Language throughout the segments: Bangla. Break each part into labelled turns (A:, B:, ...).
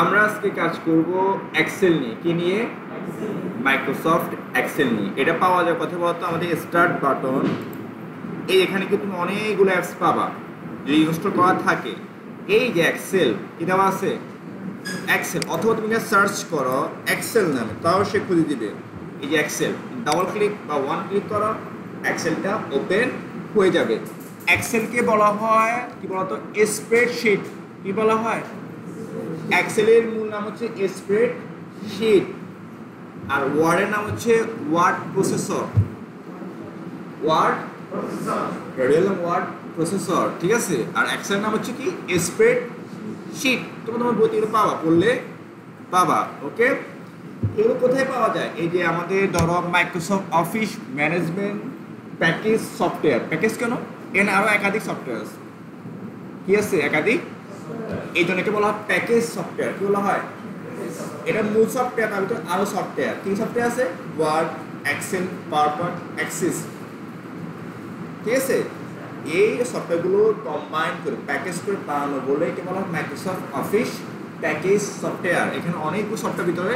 A: আমরা আজকে কাজ করব এক্সেল নিয়ে। কি নিয়ে? মাইক্রোসফট এক্সেল নিয়ে। এটা পাওয়া যায় কথা বলতো আমাদের স্টার্ট বাটন এই এখানে কিন্তু তুমি অনেকগুলো অ্যাপস পাবা, যদি ইনস্টল করা থাকে। এই যে এক্সেল কি দেওয়া আছে? এক্সেল অথবা তুমি সার্চ করো এক্সেল নামে, তাও সে খুঁজে দিবে। এই যে এক্সেল ডাবল ক্লিক বা ওয়ান ক্লিক করো এক্সেলটা ওপেন হয়ে যাবে। এক্সেলকে বলা হয়, কি বলতো? স্প্রেডশিট কি বলা হয়? এক্সেলের মূল নাম হচ্ছে স্প্রেড শিট আর ওয়ার্ডের নাম হচ্ছে ওয়ার্ড প্রসেসর ওয়ার্ড রেডিয়াল ওয়ার্ড প্রসেসর ঠিক আছে? আর এক্সেল নাম হচ্ছে কি? স্প্রেড শিট তোমরা তোমার বইতে পাবা পড়লে পাবা ওকে এগুলো কোথায় পাওয়া যায়? এই যে আমাদের ধরো Microsoft Office management package software package কেন? এখানে আরও একাধিক সফটওয়্যার আছে। কি আছে? একাধিক? এই জন্য একে বলা হয় প্যাকেজ সফটওয়্যার কি বলা হয়? এটা মূল সফটওয়্যার তার ভিতরে আরও সফটওয়্যার কি সফটওয়্যার আছে ওয়ার্ড এক্সেল পাওয়ার অ্যাক্সিস ঠিক আছে? এই সফটওয়্যারগুলো কম্বাইন করে প্যাকেজ করে বানানো বলে একে বলা হয় মাইক্রোসফট অফিস প্যাকেজ সফটওয়্যার এখানে অনেকগুলো সফটওয়্যার ভিতরে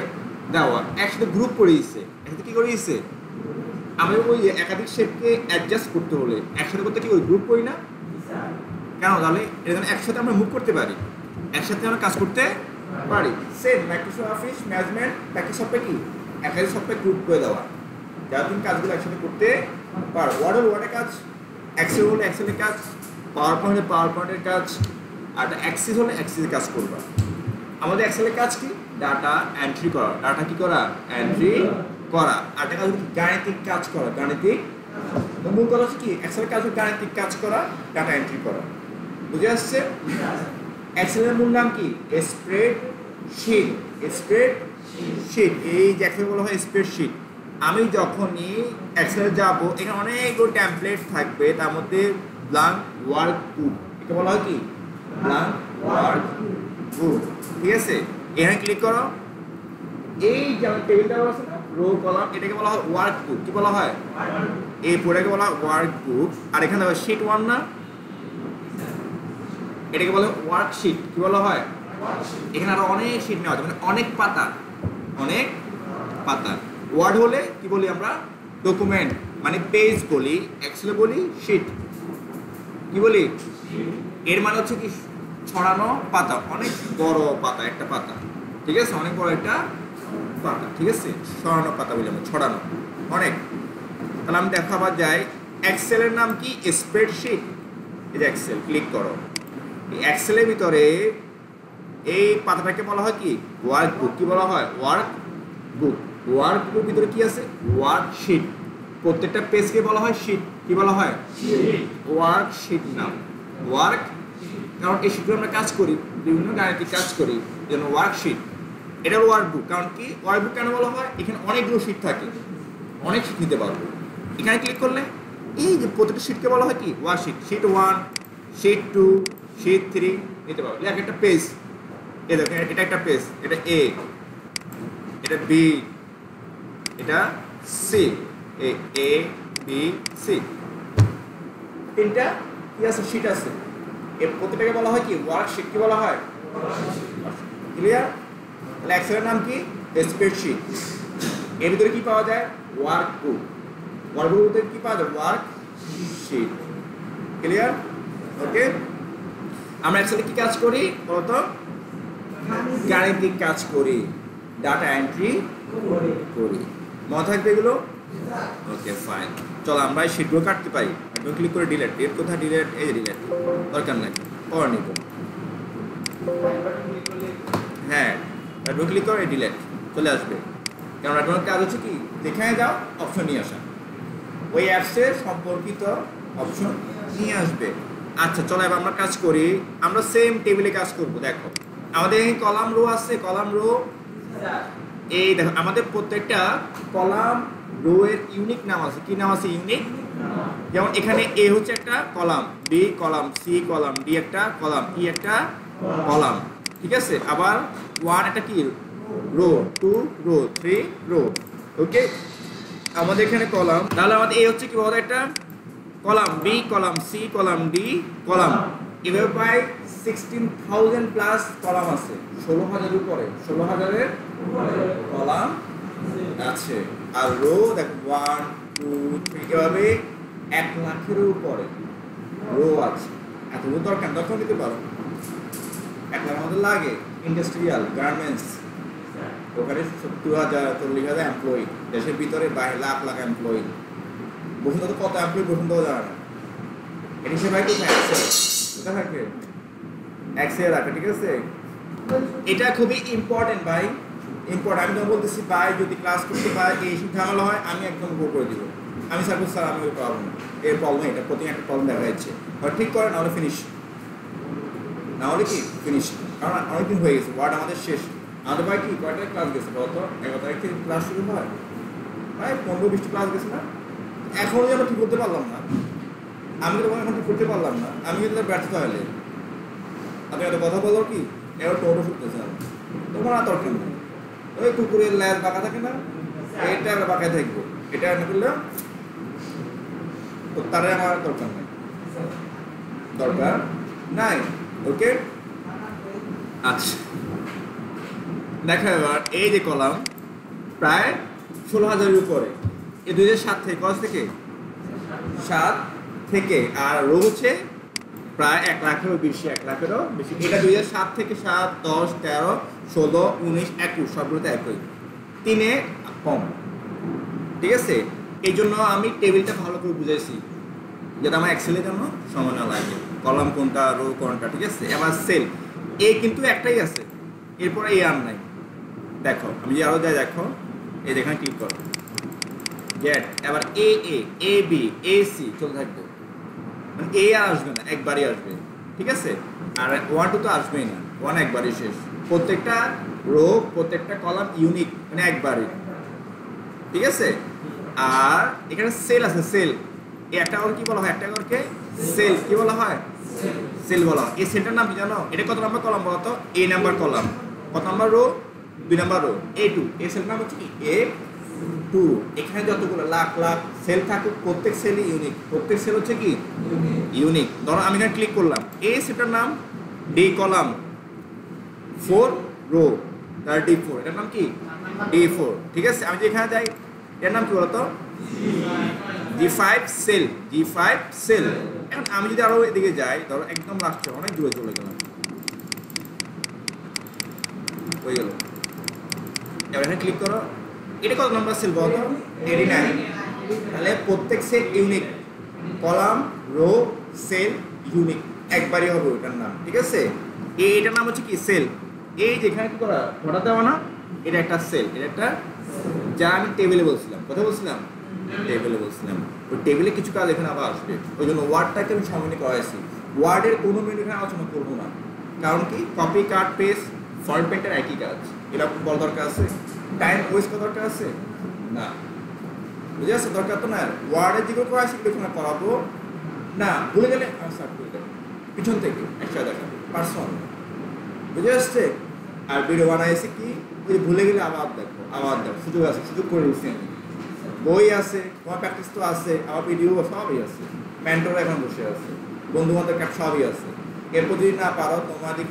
A: দেওয়া। একসাথে গ্রুপ করে দিচ্ছে একসাথে কি করে দিচ্ছে আমি ওই একাধিক শেপকে অ্যাডজাস্ট করতে হলে। একসাথে করতে কি ওই গ্রুপ করি না। কেন? তাহলে এখানে একসাথে আমরা মুভ করতে পারি। একসাথে আমরা কাজ করতে পারি। Same Microsoft Office management package software কি? একাধিক সফটওয়্যার গ্রুপ করে দেওয়া। যারা তুমি কাজগুলো একসাথে করতে পারো। ওয়ার্ড হল ওয়ার্ডের কাজ এক্সেল হলে এক্সেলের কাজ পাওয়ার পয়েন্টে পাওয়ার পয়েন্টের কাজ, আর অ্যাক্সিস হলে অ্যাক্সিসের কাজ করবা। আমাদের এক্সেলের কাজ কি? ডাটা এন্ট্রি করা। ডাটা কি করা? এন্ট্রি করা। আর একটা কাজ গাণিতিক কাজ করা। গাণিতিক মূল কথা হচ্ছে কি? এক্সেলের কাজ গাণিতিক কাজ করা ডাটা এন্ট্রি করা। বুঝে আসছে? এক্সেলের মূল নাম কি? স্প্রেড শিট স্প্রেড শিট এই যে এক্সেল বলা হয় স্প্রেড শিট আমি যখনই এক্সেলে যাব এখানে অনেকগুলো ট্যাম্পলেট থাকবে তার মধ্যে ব্লাঙ্ক ওয়ার্ক বুক এটা বলা হয় কি? ব্লাঙ্ক ওয়ার্ক বুক ঠিক আছে? এখানে ক্লিক করো। এই যেমন টেবিলটা আছে না রো কলাম এটাকে বলা হয় ওয়ার্ক বুক কি বলা হয়? এই পুরোটাকে বলা হয় ওয়ার্ক বুক আর এখানে শিট ওয়ান না? এটাকে বলে ওয়ার্কশিট কি বলা হয়? এখানে আরও অনেক শিট নেওয়া মানে অনেক পাতা অনেক পাতা। ওয়ার্ড হলে কি বলি আমরা? ডকুমেন্ট মানে পেজ বলি এক্সেলে বলি শিট কি বলি? এর মানে হচ্ছে কি ছড়ানো পাতা, অনেক বড় পাতা, একটা পাতা। ঠিক আছে? অনেক বড় একটা পাতা, ঠিক আছে? ছড়ানো পাতা বলি আমরা, ছড়ানো, অনেক। তাহলে আমি দেখাবার যাই এক্সেলের নাম কি? স্প্রেডশিট এই যে এক্সেল ক্লিক করো। এক্সেলের ভিতরে এই পাতাটাকে বলা হয় কি? ওয়ার্ক বুক কি বলা হয়? ওয়ার্ক বুক ওয়ার্ক বুক ভিতরে কি আছে? ওয়ার্ক শিট প্রত্যেকটা পেজকে বলা হয় শিট কি বলা হয়? ওয়ার্ক শিট নাম। ওয়ার্ক কারণ এই শিটগুলো আমরা কাজ করি, বিভিন্ন গাণিতিক কাজ করি, যেন ওয়ার্ক শিট এটা ওয়ার্ক বুক কারণ কি? ওয়ার্ক বুক কেন বলা হয়? এখানে অনেকগুলো শিট থাকে। অনেক শিট নিতে পারব। এখানে ক্লিক করলে এই যে প্রত্যেকটা শিটকে বলা হয় কি? Worksheet sheet one sheet two sheet three নিতে পারব এক একটা পেজ এ দেখো, এটা একটা পেজ এটা এ এটা বি এটা C A A B C তিনটা কি আছে? শিট আছে। এর প্রত্যেকটাকে বলা হয় কি? ওয়ার্কশিট কি বলা হয়? ক্লিয়ার তাহলে এক্সেলের নাম কি? স্প্রেডশিট এর ভিতরে কি পাওয়া যায়? ওয়ার্ক বুক ওয়ার্ক ভিতরে কি পাওয়া যায়? ওয়ার্ক শিট ক্লিয়ার ওকে আমরা এক্সেলে কি কাজ করি বলতো? গাণিতিক কাজ করি ডাটা এন্ট্রি করি। মনে থাকবে এগুলো? ওকে ফাইন চলো, আমরা শিটগুলো কাটতে পারি। একদম ক্লিক করে ডিলেট এর কোথায় ডিলেট এই ডিলেট দরকার নাই। পর নিব। হ্যাঁ একদম ক্লিক করে ডিলেট চলে আসবে। কারণ আপনার কাজ হচ্ছে কি? যেখানে যাও অপশন নিয়ে আসা। ওই অ্যাপসের সম্পর্কিত অপশন নিয়ে আসবে। আচ্ছা চলো এবার আমরা কাজ করি। আমরা সেম টেবিলে কাজ করব, দেখো। আমাদের এই কলাম রো আছে, কলাম রো এই দেখো, আমাদের প্রত্যেকটা কলাম রো এর ইউনিক নাম আছে। কি নাম আছে? ইউনিক যেমন এখানে এ হচ্ছে একটা column B column C column D একটা কলাম ই একটা কলাম, ঠিক আছে? আবার ওয়ান একটা কি? Row two row three row okay আমাদের এখানে কলাম, তাহলে আমাদের এ হচ্ছে কি বলতো একটা? Column B column C column D column. এভাবে প্রায় সিক্সটিন থাউজেন্ড প্লাস কলাম আছে। ষোলো হাজারের উপরে। ষোলো হাজারের কলাম আছে। আর রো দেখ ওয়ান টু থ্রি এভাবে এক লাখের উপরে রো আছে। এত দরকার দরকার দিতে পারো। এক লাখ আমাদের লাগে। ইন্ডাস্ট্রিয়াল গার্মেন্টস ওখানে সত্তর হাজার, চল্লিশ হাজার এমপ্লয়ি দেশের ভিতরে বাইরে লাখ লাখ এমপ্লয়ি বসুন্ধরা তো কত আপনি বসুন্ধরা জানে না। এটি সে ভাই কোথায়? কোথায় থাকে এক্সেল রাখে ঠিক আছে? এটা খুবই ইম্পর্টেন্ট ভাই। ইম্পর্টেন্ট আমি তোমাকে বলতেছি, ভাই, যদি ক্লাস করতে পারে, এই ঝামেলা হয়, আমি একদম গো করে দিব। আমি স্যার স্যার, আমি ওই প্রবলেম এর প্রবলেম এটা প্রতি একটা প্রবলেম দেখা যাচ্ছে। হয় ঠিক করে, নাহলে ফিনিশ নাহলে কি? ফিনিশ কারণ অনেকদিন হয়ে গেছে ওয়ার্ড আমাদের শেষ। আমাদের ভাই কি কয়টা ক্লাস গেছে বলতো? এগারো তারিখ থেকে ক্লাস শুরু হয়? ভাই, পনেরো বিশটি ক্লাস গেছে না? এখনও যেন ঠিক করতে পারলাম না। আমি তো এখন ঠিক করতে পারলাম না। আমি কিন্তু ব্যর্থতা হলে আপনি একটা কথা বলো কি? এবার টোটো শুনতেছে তোমার আর দরকার নেই। ওই কুকুরের ল্যাজ বাঁকা থাকে না? এটা আমরা বাঁকায় থাকব। এটা এনে করলে তো তারে আমার দরকার নেই। দরকার নাই? ওকে? আচ্ছা। দেখা এবার এই যে কলাম, প্রায় ষোলো হাজারের উপরে। এই দুই হাজার সাত থেকে, কত থেকে? সাত থেকে। আর রো হচ্ছে প্রায় এক লাখেরও বেশি, এক লাখেরও বেশি। এটা দুই হাজার সাত থেকে সাত, দশ, তেরো, ষোলো, উনিশ, একুশ, সবগুলোতে একই। তিনে কম। ঠিক আছে? এই জন্য আমি টেবিলটা ভালো করে বুঝাইছি। যেটা আমার এক্সেলের জন্য সময় না লাগে। কলাম কোনটা রো কোনটা, ঠিক আছে? এবার সেল। এ কিন্তু একটাই আছে। এরপরে এ আর নাই। দেখো, আমি যে আরও যাই দেখো এই যেখানে ক্লিক করো। গেট এবার এ এ এ বি এ সি চলতে থাকবে। মানে এ আর আসবে না, একবারই আসবে। ঠিক আছে? আর ওয়ান টু তো আসবেই না। ওয়ান একবারই শেষ। প্রত্যেকটা রো প্রত্যেকটা কলাম ইউনিক মানে একবারই। ঠিক আছে? আর এখানে সেল আছে সেল এই একটা ঘর কি বলা হয়? একটা ঘরকে সেল কি বলা হয়? সেল বলা হয়। এই সেলটার নাম কি জানো? এটা কত নাম্বার কলাম বলো তো? এ নাম্বার কলাম কত নাম্বার রো দুই নাম্বার রো এ টু এই সেল নাম হচ্ছে কি? এ টু এখানে যতগুলো লাখ লাখ সেল থাকুক প্রত্যেক সেলই ইউনিক প্রত্যেক সেল হচ্ছে কি? ইউনিক ধরো আমি এখানে ক্লিক করলাম। এই সেটার নাম ডি কলাম ফোর রো তার ডি ফোর এটার নাম কি? ডি ফোর ঠিক আছে? আমি যে এখানে যাই এর নাম কি বলতো? G five cell G five cell এখন আমি যদি আরও এদিকে যাই ধরো একদম লাস্টে অনেক দূরে চলে গেলাম। হয়ে গেল। এবার এখানে ক্লিক করো। এটা কত নম্বর সেল বলতো এইটি নাইন তাহলে প্রত্যেক cell unique column row cell unique একবারই হবে ওটার নাম, ঠিক আছে? এটার নাম হচ্ছে কি? সেল এই যেখানে কি করা? ঘটা দেওয়া না? এটা একটা সেল এটা একটা যা আমি টেবিলে বলছিলাম। কথা বলছিলাম? টেবিলে বলছিলাম। ওই টেবিলে কিছু কাজ এখানে আবার আসবে। ওই জন্য ওয়ার্ডটাকে আমি সামনে করাইছি। ওয়ার্ডের কোনো মিনিট এখানে আলোচনা করব না। কারণ কি? কপি কাট পেস্ট ফ্রন্ট পেন্টের একই কাজ। এটা বল দরকার আছে। টাইম ওয়েস্ট করা দরকার আছে? না। বুঝে আসছে দরকার তো না। ওয়ার্ডের যেগুলো করা সেগুলো করাবো। না, ভুলে গেলে স্টার্ট করে দেবো। পিছন থেকে একসাথে দেখাবো পার্সোনাল বুঝে আসছে আর ভিডিও বানাইছে কি? ওই ভুলে গেলে আবার দেখো আবার দেখো সুযোগ আছে, সুযোগ করে দিচ্ছি আমি। বই আছে, তোমার প্র্যাকটিস তো আছে আমার ভিডিও সবই আছে। মেন্টর এখন বসে আছে। বন্ধু বান্ধব সবই আছে। এরপর যদি না পারো তোমাদের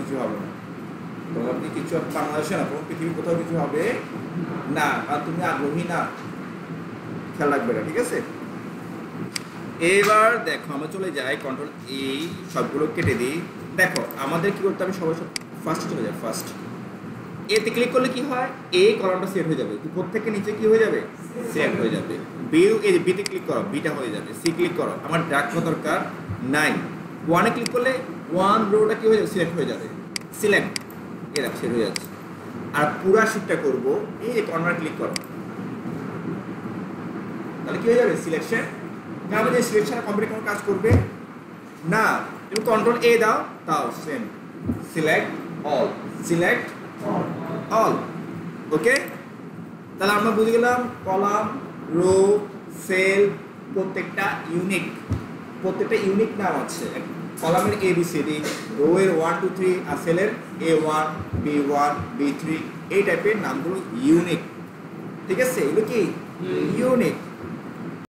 A: কিছু হবে না। তোমার কি কিছু বাংলাদেশে না তোমার পৃথিবীর কোথাও কিছু হবে না আর তুমি আগ্রহী না, খেয়াল রাখবে না, ঠিক আছে? এবার দেখো, আমরা চলে যাই কন্ট্রোল এই সবগুলো কেটে দিই। দেখো, আমাদের কি করতে হবে? সবাই সব ফার্স্টে চলে যায় ফার্স্ট এতে ক্লিক করলে কি হয়? এই কলামটা সেট হয়ে যাবে। উপর থেকে নিচে কি হয়ে যাবে? সেট হয়ে যাবে। বি এই বিতে ক্লিক করো বিটা হয়ে যাবে। সি ক্লিক করো, আমার ডাকবো দরকার নাই। ওয়ানে ক্লিক করলে ওয়ান রোটা কি হয়ে যাবে? সিলেক্ট হয়ে যাবে। সিলেক্ট এরা সেট হয়ে যাচ্ছে। আর পুরা শিটটা করব, এই যে কর্নার ক্লিক করো। তাহলে কি হয়ে যাবে? সিলেকশন তাহলে যে সিলেকশন কমপ্লিট কোনো কাজ করবে? না। তুমি কন্ট্রোল এ দাও, তাও same select all select all okay তাহলে আমরা বুঝে গেলাম, কলাম রো সেল প্রত্যেকটা ইউনিক প্রত্যেকটা ইউনিক নাম আছে। কলামের A B C D row এর ওয়ান টু থ্রি আর সেলের A one B one B three এই টাইপের নামগুলো ইউনিক ঠিক আছে? এগুলো কি? ইউনিক